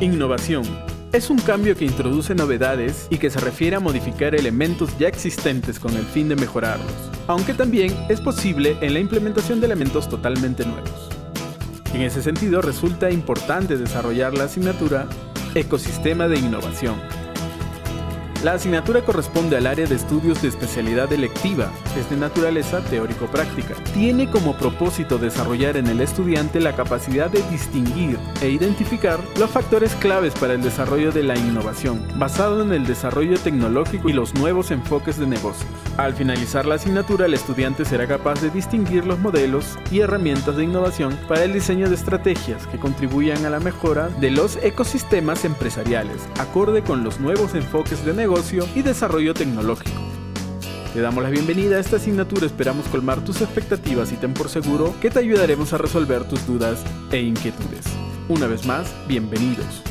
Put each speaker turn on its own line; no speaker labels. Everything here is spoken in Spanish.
Innovación. Es un cambio que introduce novedades y que se refiere a modificar elementos ya existentes con el fin de mejorarlos, aunque también es posible en la implementación de elementos totalmente nuevos. En ese sentido, resulta importante desarrollar la asignatura Ecosistema de Innovación, la asignatura corresponde al área de estudios de especialidad electiva, es de naturaleza teórico-práctica. Tiene como propósito desarrollar en el estudiante la capacidad de distinguir e identificar los factores claves para el desarrollo de la innovación, basado en el desarrollo tecnológico y los nuevos enfoques de negocio. Al finalizar la asignatura, el estudiante será capaz de distinguir los modelos y herramientas de innovación para el diseño de estrategias que contribuyan a la mejora de los ecosistemas empresariales, acorde con los nuevos enfoques de y desarrollo tecnológico. Te damos la bienvenida a esta asignatura, esperamos colmar tus expectativas y ten por seguro que te ayudaremos a resolver tus dudas e inquietudes. Una vez más, bienvenidos.